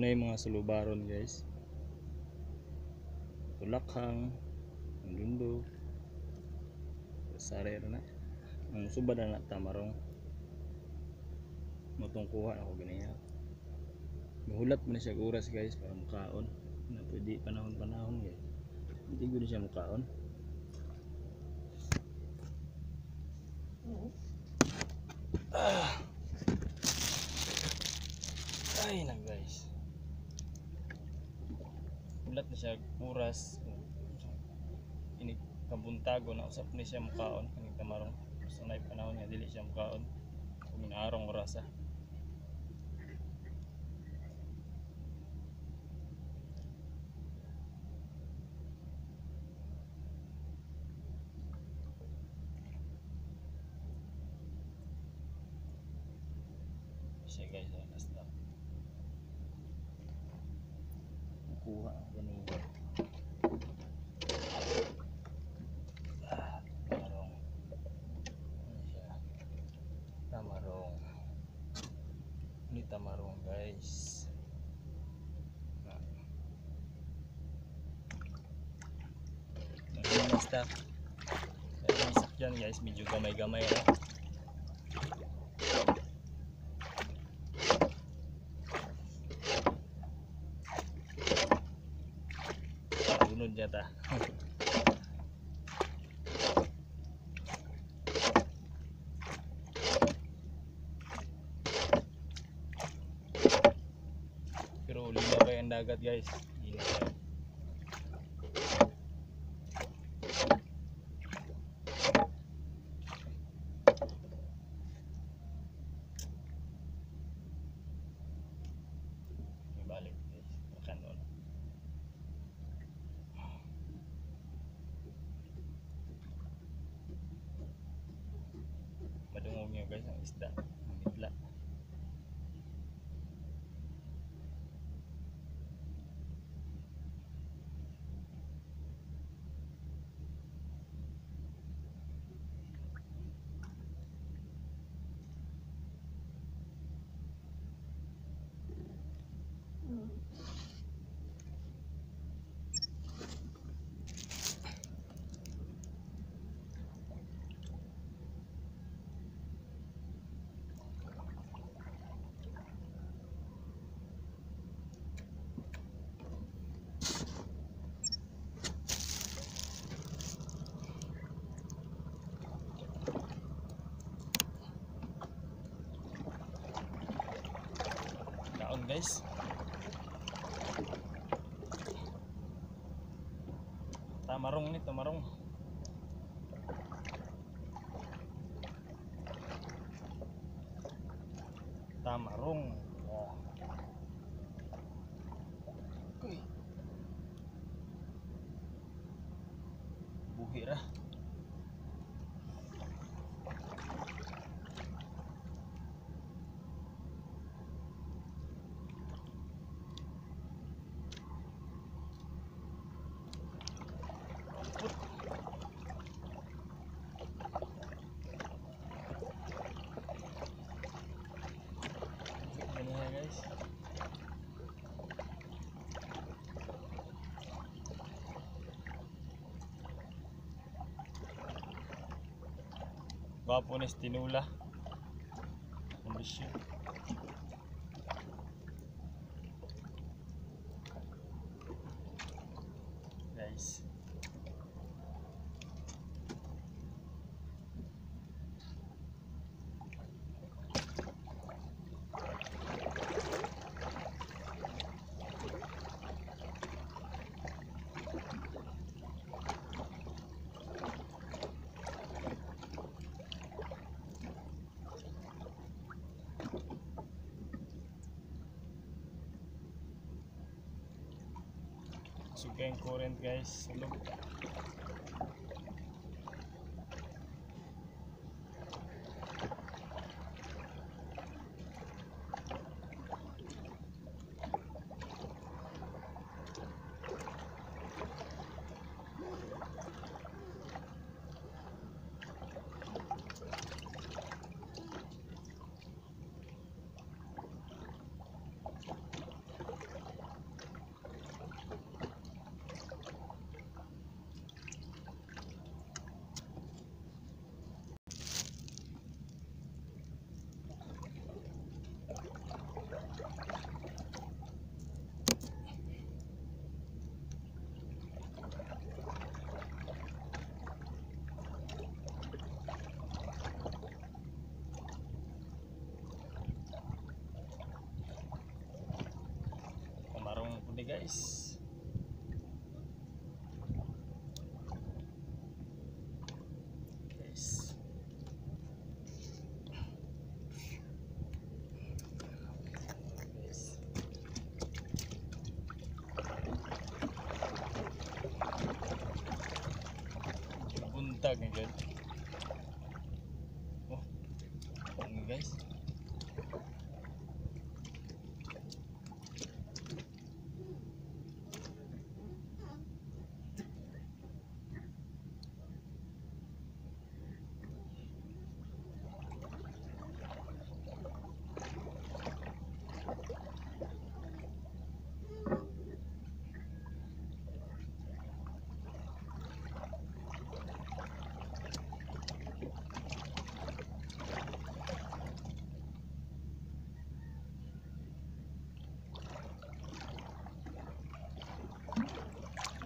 Muna yung mga sulubaron guys. Tulakhang, Lundundo, Sarere na. Ang subad na na tamarong. Motong kuha ako ganiya. Mahulat mo na siya oras guys para mukaon. Na pwede panahon-panahon guys. Hindi ko na siya mukaon. Ah. Ay na guys. Ulat na siya oras. Ini kabuntago na usap ni siya mukaon kani tamarong sanay panahon nga dili siya mukaon. Kung inaarong oras ah. guys ah, basta kuha ako ganun ah, tamarong ano siya tamarong ini tamarong guys ah. Naging basta Kaya may sakyan guys medyo gamay-gamay ah. Sunod yata. Pero linaw kayo ang dagat guys. Linaw guys. Tamarong ni tamarong tamarong Ni Tinula. Kondisyon. Guys. Suka yung current guys. Guys. Guys. Guys. Buntag nga guys. Oh. Ano guys?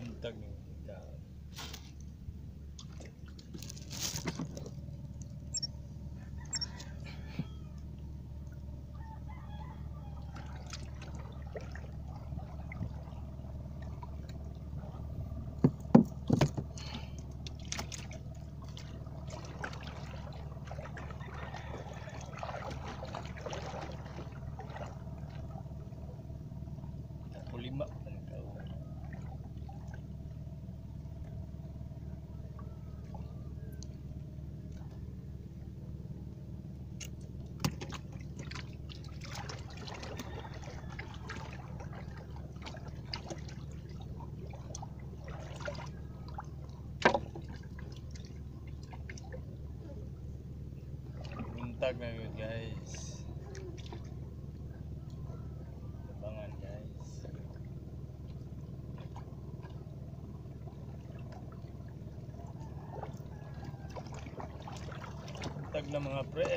Buntag nga guys. Ako lima. Ano ka? Buntag na yun guys. Abangan guys. Buntag na mga pre.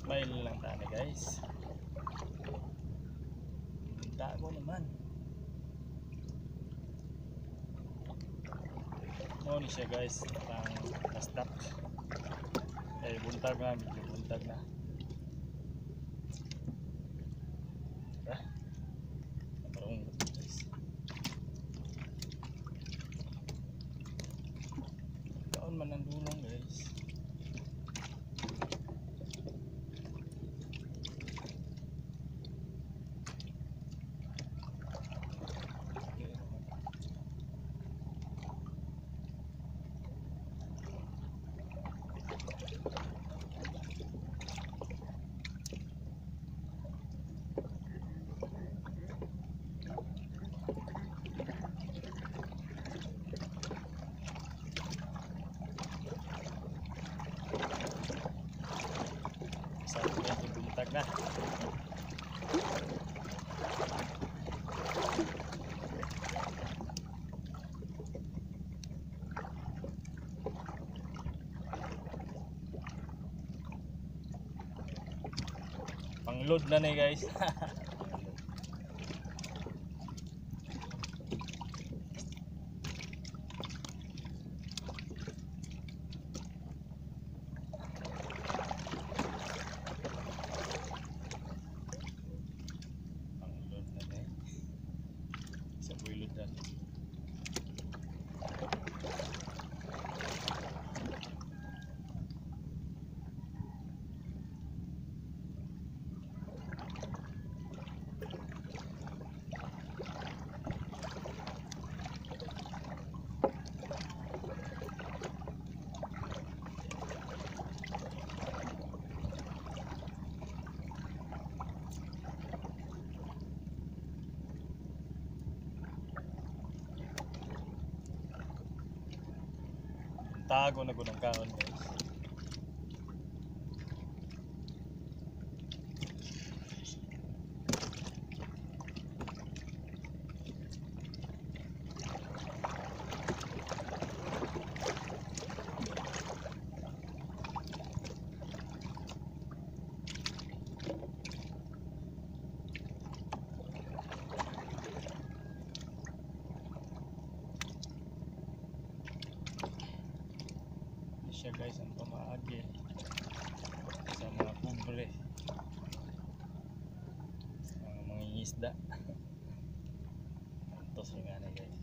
Smile lang tayo guys. Tago naman. Ni siya guys, pang na-stop. Eh buntag na, medyo buntag na. Tara. Nakarong guys. Kaon man ang dulong guys. Okay. Sa medyo buntag na. Pang load na ni guys. Pang load na ni. Sa load na. Tago na ko ng kaon. Siya guys ang pamaagi. Sa mga kubre mga mga isda. Tos nga na guys.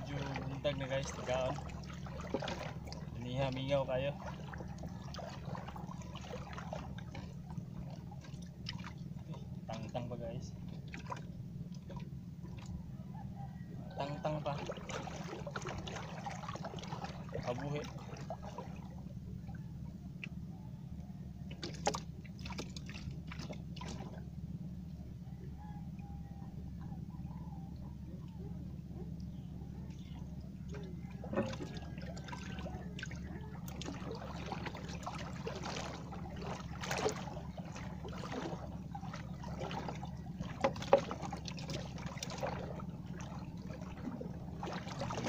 Medyo buntag na guys tagaon iniha mingaw kayo tang-tang pa guys tang-tang pa. Kabuhi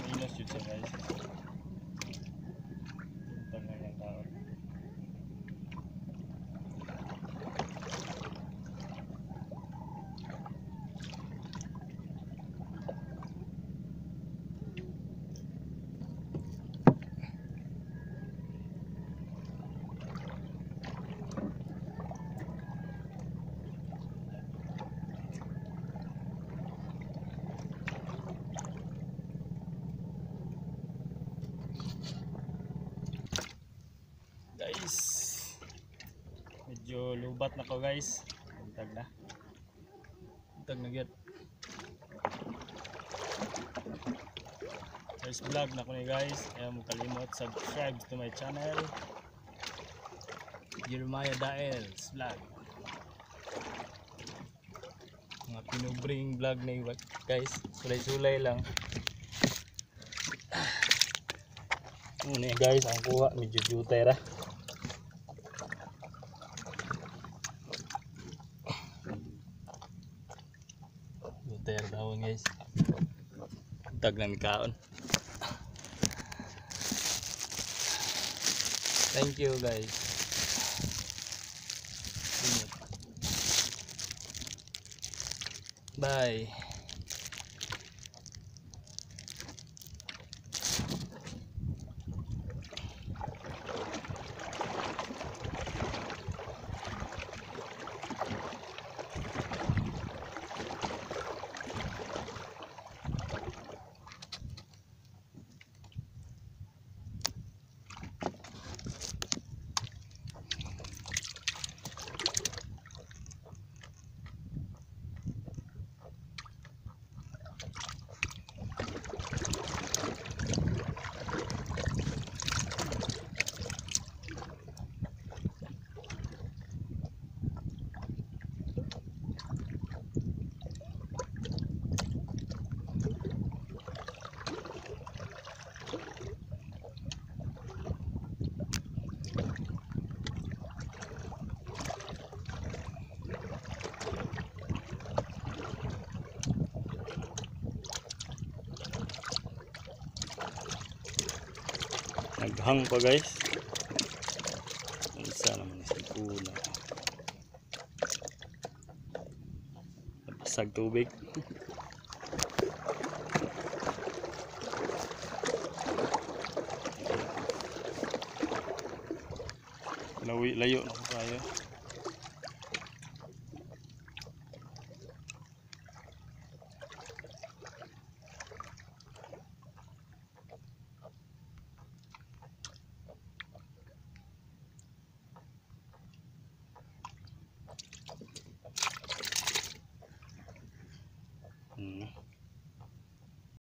Minus yun siya guys. Buntag na yung tao. Guys. Medyo lubat na ko guys. Buntag na. Buntag na gyud. First vlog na ko ni guys. Kaya mo kalimot subscribe to my channel. Jeremiah Daels vlog. Mga pinubring vlog na iwag guys. Sulay-sulay lang. Ano eh guys, ang kuha medyo Jutay ra daw guys. Tag na mi kaon. Thank you guys. Bye. Naghang pa guys. Isa naman sa pula. Basag tubig. Lawi, layo na ko tayo.